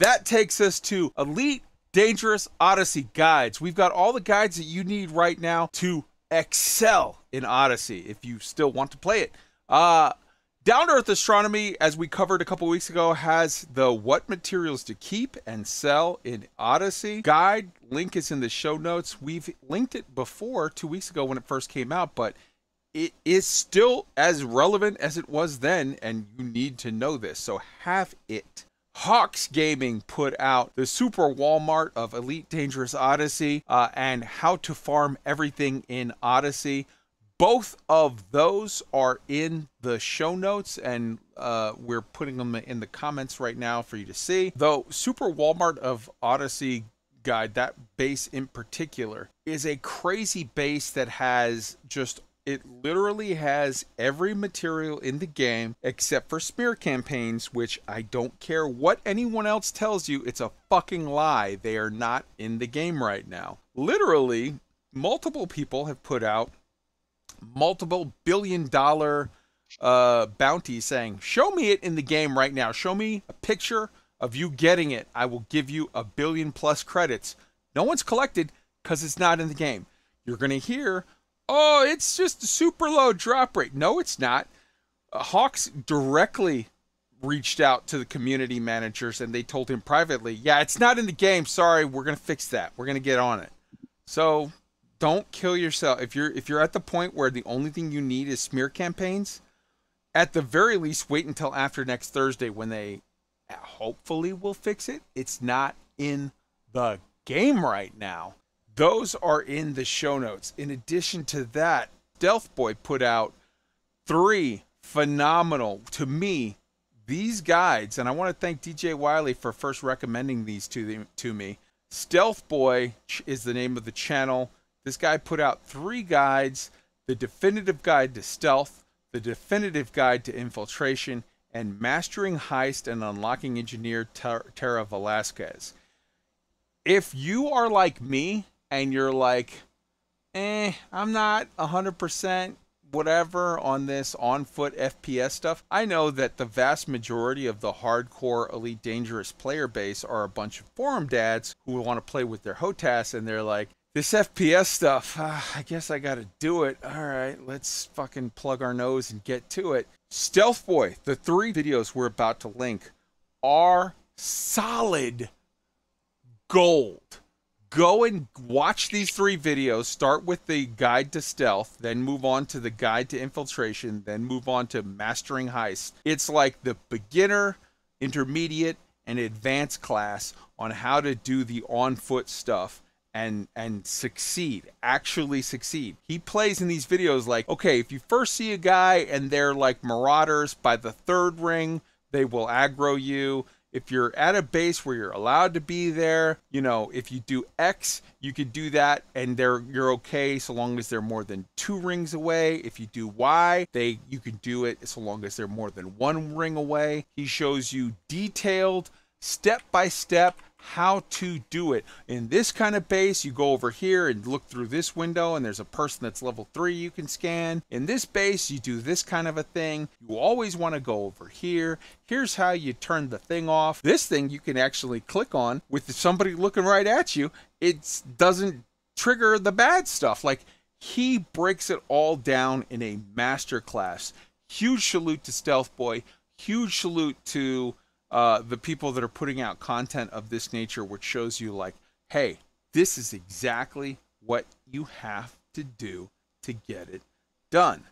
That takes us to Elite Dangerous Odyssey guides. We've got all the guides that you need right now to excel in Odyssey if you still want to play it. Uh, Down Earth Astronomy, as we covered a couple weeks ago, has the what materials to keep and sell in Odyssey guide. Link is in the show notes. We've linked it before two weeks ago when it first came out, but it is still as relevant as it was then, and you need to know this. So have it. Hawkes Gaming put out the Super Walmart of Elite Dangerous Odyssey uh, and How to Farm Everything in Odyssey. Both of those are in the show notes, and uh, we're putting them in the comments right now for you to see. Though Super Walmart of Odyssey guide, that base in particular, is a crazy base that has just it literally has every material in the game except for smear campaigns, which I don't care what anyone else tells you, it's a fucking lie. They are not in the game right now. Literally, multiple people have put out multiple billion dollar uh, bounties saying, Show me it in the game right now. Show me a picture of you getting it. I will give you a billion plus credits. No one's collected because it's not in the game. You're going to hear oh, it's just a super low drop rate. No, it's not. Uh, Hawkes directly reached out to the community managers and they told him privately, yeah, it's not in the game. Sorry, we're to fix that. We're to get on it. So don't kill yourself. If you're if you're at the point where the only thing you need is smear campaigns, at the very least wait until after next Thursday when they hopefully will fix it. It's not in the game right now. Those are in the show notes. In addition to that, Stealth Boy put out three phenomenal, to me, these guides, and I want to thank DJ Wiley for first recommending these to, to me. Stealth Boy is the name of the channel. This guy put out three guides the definitive guide to stealth, the definitive guide to infiltration, and mastering heist and unlocking engineer Terra Velasquez. If you are like me and you're like, eh, I'm not 100% whatever on this on foot FPS stuff. I know that the vast majority of the hardcore Elite Dangerous player base are a bunch of forum dads who want to play with their HOTAS and they're like, this FPS stuff, uh, I guess I got to do it. All right, let's fucking plug our nose and get to it. Stealth Boy, the three videos we're about to link are solid gold go and watch these three videos. Start with the guide to stealth, then move on to the guide to infiltration, then move on to mastering heist. It's like the beginner, intermediate, and advanced class on how to do the on foot stuff and and succeed actually succeed he plays in these videos like okay if you first see a guy and they're like marauders by the third ring they will aggro you if you're at a base where you're allowed to be there, you know, if you do X, you could do that and they're you're okay so long as they're more than two rings away. If you do Y, they you can do it so long as they're more than one ring away. He shows you detailed step by step how to do it. In this kind of base, you go over here and look through this window, and there's a person that's level 3 you can scan. In this base, you do this kind of a thing. You always want to go over here. Here's how you turn the thing off. This thing you can actually click on with somebody looking right at you. It doesn't trigger the bad stuff. Like, he breaks it all down in a master class. Huge salute to Stealth Boy. Huge salute to uh, the people that are putting out content of this nature, which shows you like, hey, this is exactly what you have to do to get it done.